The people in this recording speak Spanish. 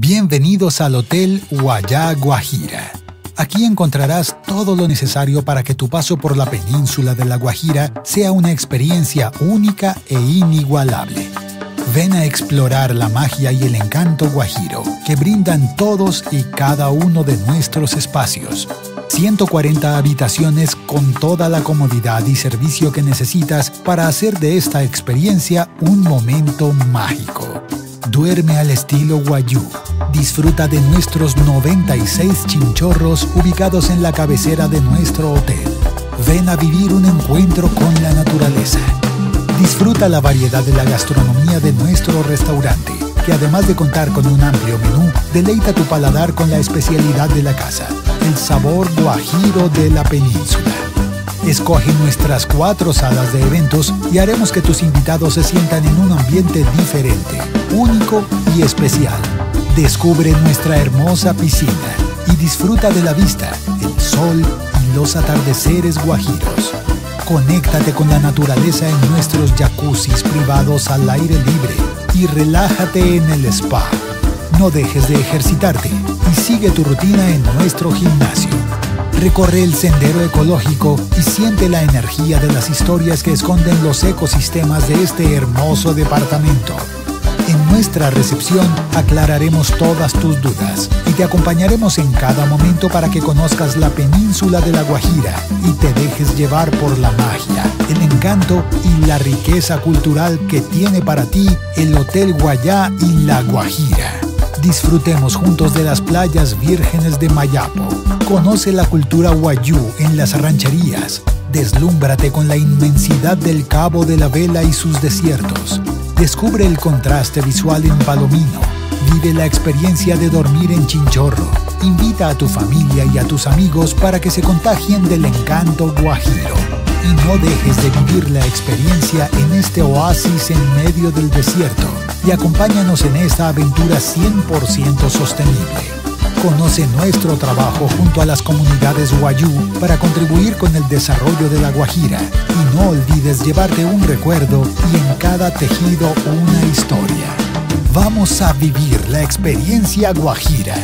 Bienvenidos al Hotel Guayá Guajira. Aquí encontrarás todo lo necesario para que tu paso por la península de La Guajira sea una experiencia única e inigualable. Ven a explorar la magia y el encanto guajiro que brindan todos y cada uno de nuestros espacios. 140 habitaciones con toda la comodidad y servicio que necesitas para hacer de esta experiencia un momento mágico. Duerme al estilo Guayú. Disfruta de nuestros 96 chinchorros ubicados en la cabecera de nuestro hotel. Ven a vivir un encuentro con la naturaleza. Disfruta la variedad de la gastronomía de nuestro restaurante, que además de contar con un amplio menú, deleita tu paladar con la especialidad de la casa, el sabor guajiro de la península. Escoge nuestras cuatro salas de eventos y haremos que tus invitados se sientan en un ambiente diferente, único y especial. Descubre nuestra hermosa piscina y disfruta de la vista, el sol y los atardeceres guajiros. Conéctate con la naturaleza en nuestros jacuzzis privados al aire libre y relájate en el spa. No dejes de ejercitarte y sigue tu rutina en nuestro gimnasio. Recorre el sendero ecológico y siente la energía de las historias que esconden los ecosistemas de este hermoso departamento. En nuestra recepción aclararemos todas tus dudas y te acompañaremos en cada momento para que conozcas la península de La Guajira y te dejes llevar por la magia, el encanto y la riqueza cultural que tiene para ti el Hotel Guayá y La Guajira. Disfrutemos juntos de las playas vírgenes de Mayapo. Conoce la cultura guayú en las rancherías. Deslúmbrate con la inmensidad del Cabo de la Vela y sus desiertos. Descubre el contraste visual en Palomino. Vive la experiencia de dormir en Chinchorro. Invita a tu familia y a tus amigos para que se contagien del encanto guajiro. Y no dejes de vivir la experiencia en este oasis en medio del desierto y acompáñanos en esta aventura 100% sostenible. Conoce nuestro trabajo junto a las comunidades Guayú para contribuir con el desarrollo de la Guajira y no olvides llevarte un recuerdo y en cada tejido una historia. Vamos a vivir la experiencia Guajira.